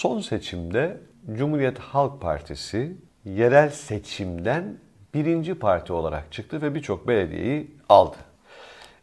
Son seçimde Cumhuriyet Halk Partisi yerel seçimden birinci parti olarak çıktı ve birçok belediyeyi aldı.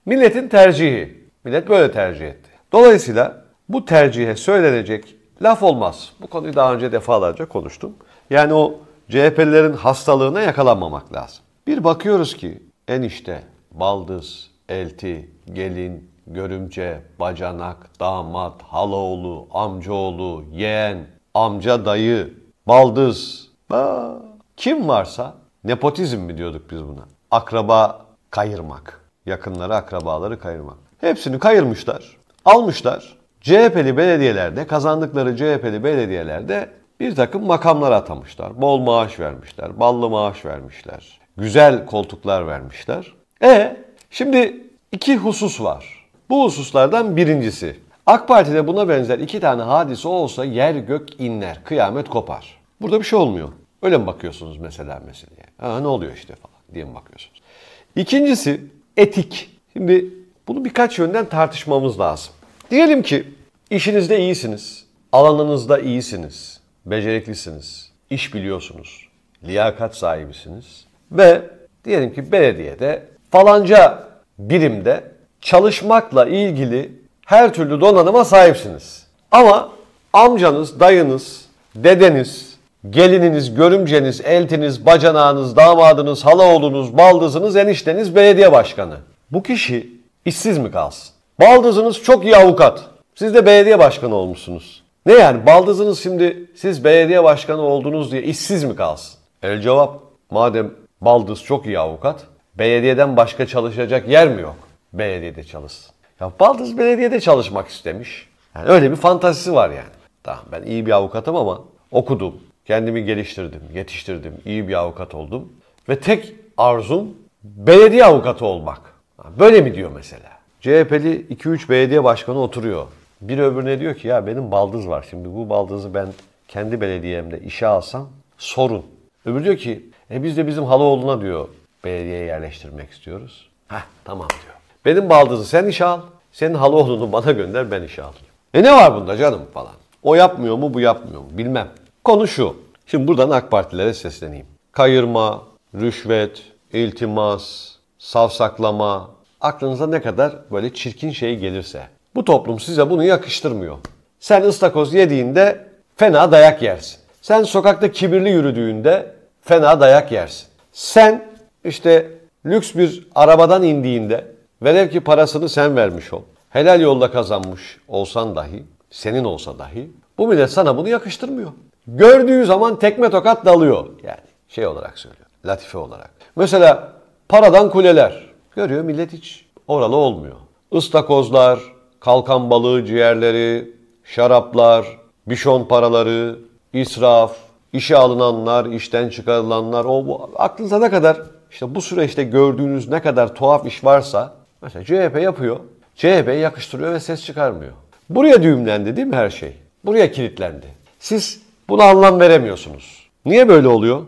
Milletin tercihi. Millet böyle tercih etti. Dolayısıyla bu tercihe söylenecek laf olmaz. Bu konuyu daha önce defalarca konuştum. Yani o CHP'lilerin hastalığına yakalanmamak lazım. Bir bakıyoruz ki enişte, baldız, elti, gelin, görümce, bacanak, damat, halaoğlu, amcaoğlu, yeğen, amca dayı, baldız, aa, kim varsa nepotizm mi diyorduk biz buna? Akraba kayırmak. Yakınları, akrabaları kayırmak. Hepsini kayırmışlar, almışlar. CHP'li belediyelerde, kazandıkları CHP'li belediyelerde bir takım makamlar atamışlar. Bol maaş vermişler, ballı maaş vermişler. Güzel koltuklar vermişler. E şimdi iki husus var. Bu hususlardan birincisi. AK Parti'de buna benzer iki tane hadise olsa yer gök inler, kıyamet kopar. Burada bir şey olmuyor. Öyle mi bakıyorsunuz mesela meseleye? Ha, ne oluyor işte falan diye mi bakıyorsunuz? İkincisi etik. Şimdi bunu birkaç yönden tartışmamız lazım. Diyelim ki işinizde iyisiniz, alanınızda iyisiniz, beceriklisiniz, iş biliyorsunuz, liyakat sahibisiniz ve diyelim ki belediyede falanca birimde çalışmakla ilgili her türlü donanıma sahipsiniz. Ama amcanız, dayınız, dedeniz, gelininiz, görümceniz, eltiniz, bacanağınız, damadınız, halaoğlunuz, baldızınız, enişteniz belediye başkanı. Bu kişi işsiz mi kalsın? Baldızınız çok iyi avukat. Siz de belediye başkanı olmuşsunuz. Ne yani baldızınız şimdi siz belediye başkanı oldunuz diye işsiz mi kalsın? El cevap madem baldız çok iyi avukat belediyeden başka çalışacak yer mi yok? Belediyede çalışsın. Ya baldız belediyede çalışmak istemiş. Yani öyle bir fantazisi var yani. Tamam ben iyi bir avukatım ama okudum. Kendimi geliştirdim, yetiştirdim, iyi bir avukat oldum. Ve tek arzum belediye avukatı olmak. Böyle mi diyor mesela? CHP'li 2-3 belediye başkanı oturuyor. Bir öbürüne diyor ki ya benim baldız var. Şimdi bu baldızı ben kendi belediyemde işe alsam sorun. Öbürü diyor ki e biz de bizim Haloğlu'na diyor belediyeye yerleştirmek istiyoruz. Heh tamam diyor. Benim baldızı sen işe al. Senin Haloğlu'nu bana gönder ben işe alayım. E ne var bunda canım falan. O yapmıyor mu bu yapmıyor mu bilmem. Konu şu. Şimdi buradan AK Partilere sesleneyim. Kayırma, rüşvet, iltimas, savsaklama, aklınıza ne kadar böyle çirkin şey gelirse. Bu toplum size bunu yakıştırmıyor. Sen ıstakoz yediğinde fena dayak yersin. Sen sokakta kibirli yürüdüğünde fena dayak yersin. Sen işte lüks bir arabadan indiğinde velev ki parasını sen vermiş ol. Helal yolda kazanmış olsan dahi, senin olsa dahi bu millet sana bunu yakıştırmıyor. Gördüğü zaman tekme tokat dalıyor. Yani şey olarak söylüyor. Latife olarak. Mesela paradan kuleler. Görüyor millet hiç oralı olmuyor. Istakozlar, kalkan balığı ciğerleri, şaraplar, bişon paraları, israf, işe alınanlar, işten çıkarılanlar, o bu, aklınıza ne kadar işte bu süreçte gördüğünüz ne kadar tuhaf iş varsa mesela CHP yapıyor. CHP yakıştırıyor ve ses çıkarmıyor. Buraya düğümlendi değil mi her şey? Buraya kilitlendi. Siz buna anlam veremiyorsunuz. Niye böyle oluyor?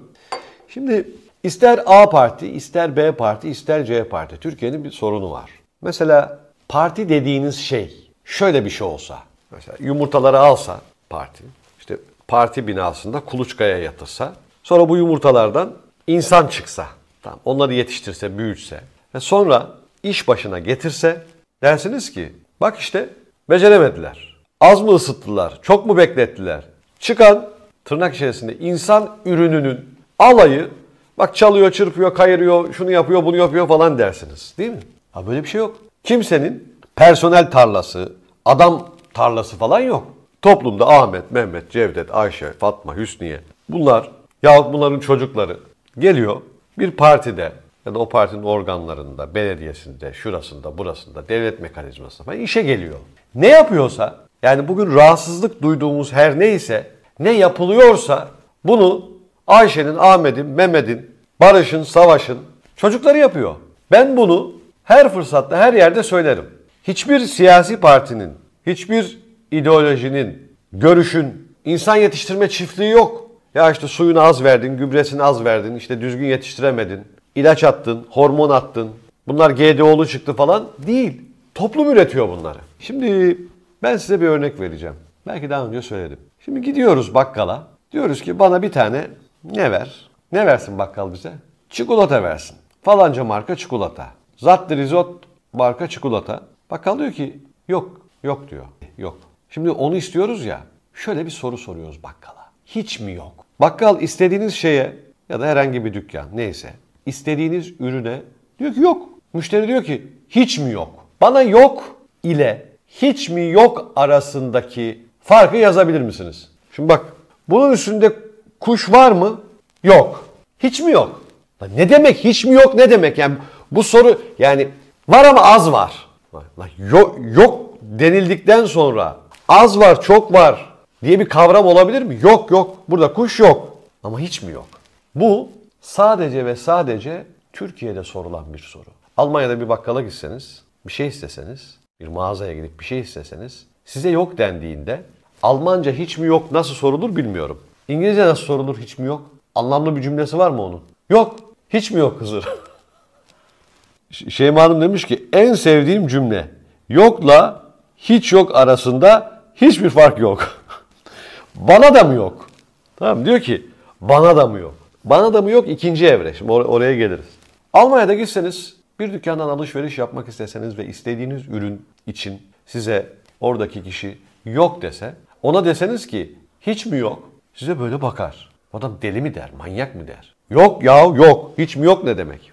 Şimdi ister A parti, ister B parti, ister C parti. Türkiye'nin bir sorunu var. Mesela parti dediğiniz şey şöyle bir şey olsa. Mesela yumurtaları alsa parti, işte parti binasında kuluçkaya yatırsa, sonra bu yumurtalardan insan çıksa, tamam, onları yetiştirse, büyütse ve sonra iş başına getirse dersiniz ki bak işte beceremediler. Az mı ısıttılar, çok mu beklettiler? Çıkan tırnak içerisinde insan ürününün alayı bak çalıyor, çırpıyor, kayırıyor, şunu yapıyor, bunu yapıyor falan dersiniz. Değil mi? Ha böyle bir şey yok. Kimsenin personel tarlası, adam tarlası falan yok. Toplumda Ahmet, Mehmet, Cevdet, Ayşe, Fatma, Hüsniye bunlar yahut bunların çocukları geliyor bir partide ya da o partinin organlarında, belediyesinde, şurasında, burasında, devlet mekanizmasında falan işe geliyor. Ne yapıyorsa yani bugün rahatsızlık duyduğumuz her neyse ne yapılıyorsa bunu Ayşe'nin, Ahmet'in, Mehmet'in, Barış'ın, Savaş'ın çocukları yapıyor. Ben bunu her fırsatta her yerde söylerim. Hiçbir siyasi partinin, hiçbir ideolojinin, görüşün insan yetiştirme çiftliği yok. Ya işte suyunu az verdin, gübresini az verdin, işte düzgün yetiştiremedin, ilaç attın, hormon attın, bunlar GDO'lu çıktı falan değil. Toplum üretiyor bunları. Şimdi ben size bir örnek vereceğim. Belki daha önce söyledim. Şimdi gidiyoruz bakkala. Diyoruz ki bana bir tane ne ver? Ne versin bakkal bize? Çikolata versin. Falanca marka çikolata. Zat risot marka çikolata. Bakkal diyor ki yok, yok diyor. Yok. Şimdi onu istiyoruz ya. Şöyle bir soru soruyoruz bakkala. Hiç mi yok? Bakkal istediğiniz şeye ya da herhangi bir dükkan neyse istediğiniz ürüne diyor ki yok. Müşteri diyor ki hiç mi yok? Bana yok ile hiç mi yok arasındaki farkı yazabilir misiniz? Şimdi bak bunun üstünde kuş var mı? Yok. Hiç mi yok? Lan ne demek hiç mi yok ne demek? Yani bu soru yani var ama az var. Lan yok, yok denildikten sonra az var çok var diye bir kavram olabilir mi? Yok yok burada kuş yok ama hiç mi yok? Bu sadece ve sadece Türkiye'de sorulan bir soru. Almanya'da bir bakkala gitseniz, bir şey isteseniz, bir mağazaya gidip bir şey isteseniz size yok dendiğinde Almanca hiç mi yok nasıl sorulur bilmiyorum. İngilizce nasıl sorulur hiç mi yok? Anlamlı bir cümlesi var mı onun? Yok. Hiç mi yok Hızır? Şeyma Hanım demiş ki en sevdiğim cümle yokla hiç yok arasında hiçbir fark yok. bana da mı yok? Tamam diyor ki bana da mı yok? Bana da mı yok ikinci evre. Şimdi or- oraya geliriz. Almanya'da gitseniz bir dükkandan alışveriş yapmak isteseniz ve istediğiniz ürün için size oradaki kişi yok dese ona deseniz ki hiç mi yok? Size böyle bakar. Adam deli mi der, manyak mı der? Yok ya yok. Hiç mi yok ne demek?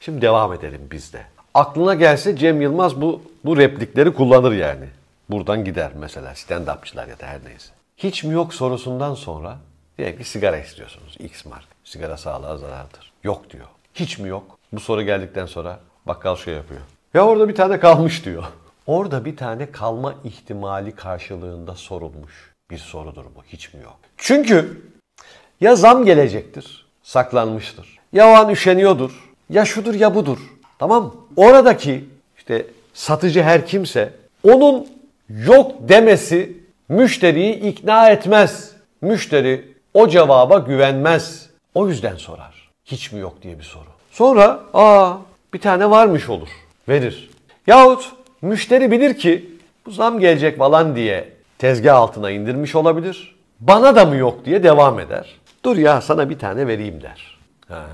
Şimdi devam edelim biz de. Aklına gelse Cem Yılmaz bu bu replikleri kullanır yani. Buradan gider mesela stand-upçılar ya da her neyse. Hiç mi yok sorusundan sonra diyelim ki sigara istiyorsunuz. X mark. Sigara sağlığa zarardır. Yok diyor. Hiç mi yok? Bu soru geldikten sonra bakkal şey yapıyor. Ya orada bir tane kalmış diyor. Orada bir tane kalma ihtimali karşılığında sorulmuş bir sorudur bu. Hiç mi yok? Çünkü ya zam gelecektir, saklanmıştır. Ya o an üşeniyordur. Ya şudur ya budur. Tamam mı? Oradaki işte satıcı her kimse onun yok demesi müşteriyi ikna etmez. Müşteri o cevaba güvenmez. O yüzden sorar. Hiç mi yok diye bir soru. Sonra aa bir tane varmış olur. Verir. Yahut müşteri bilir ki bu zam gelecek falan diye tezgah altına indirmiş olabilir. Bana da mı yok diye devam eder. Dur ya sana bir tane vereyim der. Ha.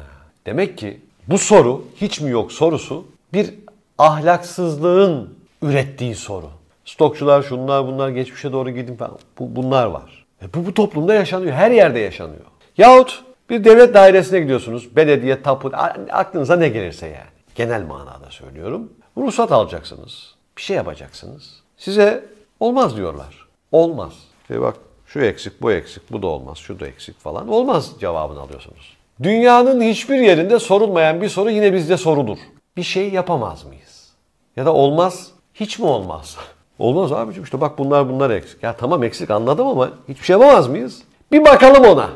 Demek ki bu soru hiç mi yok sorusu bir ahlaksızlığın ürettiği soru. Stokçular şunlar bunlar geçmişe doğru gidin falan. Bu, bunlar var. E bu, bu toplumda yaşanıyor. Her yerde yaşanıyor. Yahut bir devlet dairesine gidiyorsunuz. Belediye, tapu, aklınıza ne gelirse yani. Genel manada söylüyorum. Ruhsat alacaksınız. Bir şey yapacaksınız. Size olmaz diyorlar. Olmaz. İşte bak şu eksik, bu eksik, bu da olmaz, şu da eksik falan. Olmaz cevabını alıyorsunuz. Dünyanın hiçbir yerinde sorulmayan bir soru yine bizde sorulur. Bir şey yapamaz mıyız? Ya da olmaz, hiç mi olmaz? olmaz abicim işte bak bunlar bunlar eksik. Ya tamam eksik anladım ama hiçbir şey yapamaz mıyız? Bir bakalım ona.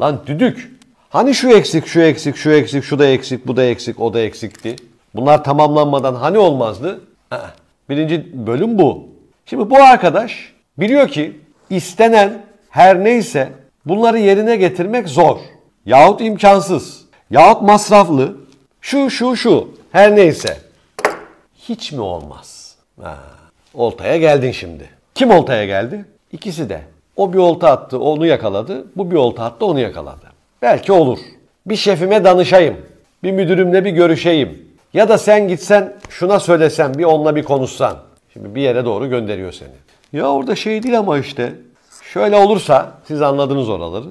Lan düdük. Hani şu eksik, şu eksik, şu eksik, şu da eksik, bu da eksik, o da eksikti. Bunlar tamamlanmadan hani olmazdı? Birinci bölüm bu. Şimdi bu arkadaş biliyor ki istenen her neyse bunları yerine getirmek zor. Yahut imkansız. Yahut masraflı. Şu şu şu her neyse. Hiç mi olmaz? Ha, oltaya geldin şimdi. Kim oltaya geldi? İkisi de. O bir olta attı, onu yakaladı. Bu bir olta attı, onu yakaladı. Belki olur. Bir şefime danışayım. Bir müdürümle bir görüşeyim. Ya da sen gitsen şuna söylesen, bir onunla bir konuşsan. Şimdi bir yere doğru gönderiyor seni. Ya orada şey değil ama işte. Şöyle olursa siz anladınız oraları.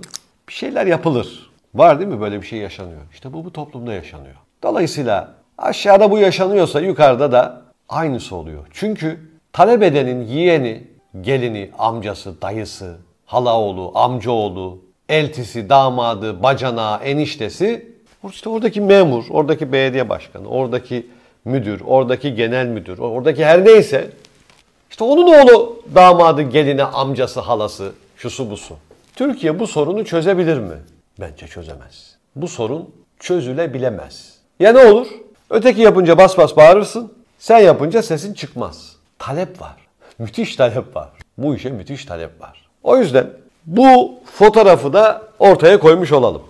Bir şeyler yapılır. Var değil mi böyle bir şey yaşanıyor? İşte bu bu toplumda yaşanıyor. Dolayısıyla aşağıda bu yaşanıyorsa yukarıda da aynısı oluyor. Çünkü talep edenin yeğeni, gelini, amcası, dayısı, halaoğlu, amcaoğlu, eltisi, damadı, bacanağı, eniştesi işte oradaki memur, oradaki belediye başkanı, oradaki müdür, oradaki genel müdür, oradaki her neyse işte onun oğlu, damadı, gelini, amcası, halası, şusu busu. Türkiye bu sorunu çözebilir mi? Bence çözemez. Bu sorun çözülebilemez. Ya ne olur? Öteki yapınca bas bas bağırırsın. Sen yapınca sesin çıkmaz. Talep var. Müthiş talep var. Bu işe müthiş talep var. O yüzden bu fotoğrafı da ortaya koymuş olalım.